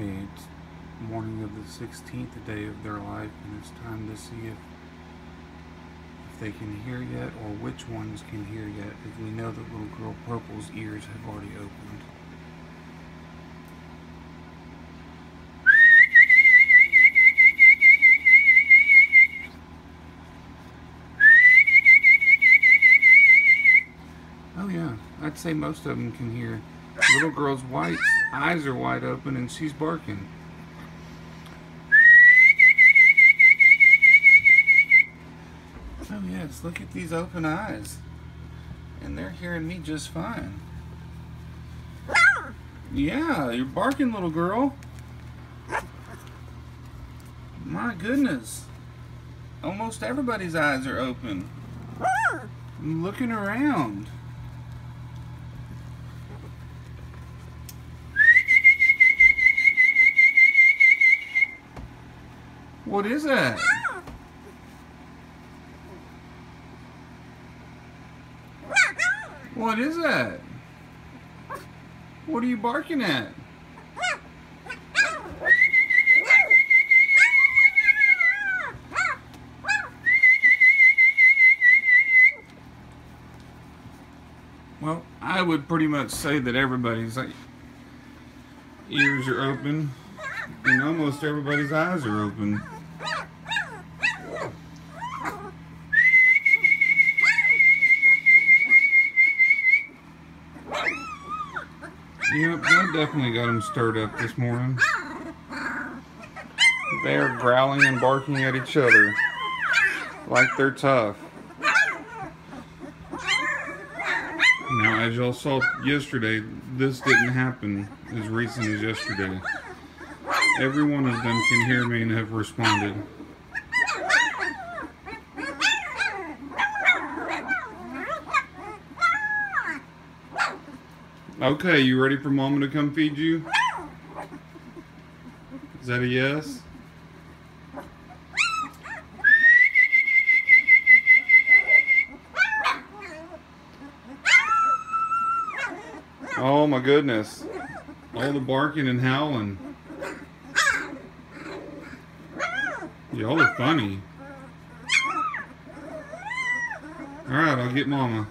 It's morning of the 16th, day of their life, and it's time to see if if they can hear yet or which ones can hear yet. If we know that little girl Purple's ears have already opened. Oh yeah, I'd say most of them can hear. Little girl's white eyes are wide open and she's barking. Oh yes, look at these open eyes. And they're hearing me just fine. Yeah, you're barking, little girl. My goodness. Almost everybody's eyes are open. I'm looking around. What is that? What is that? What are you barking at? Well, I would pretty much say that everybody's like, ears are open and almost everybody's eyes are open. Yep, that definitely got them stirred up this morning. They are growling and barking at each other like they're tough. Now, as y'all saw yesterday, this didn't happen as recent as yesterday. Every one of them can hear me and have responded. Okay, you ready for Mama to come feed you? Is that a yes? Oh my goodness. All the barking and howling. Y'all are funny. Alright, I'll get Mama.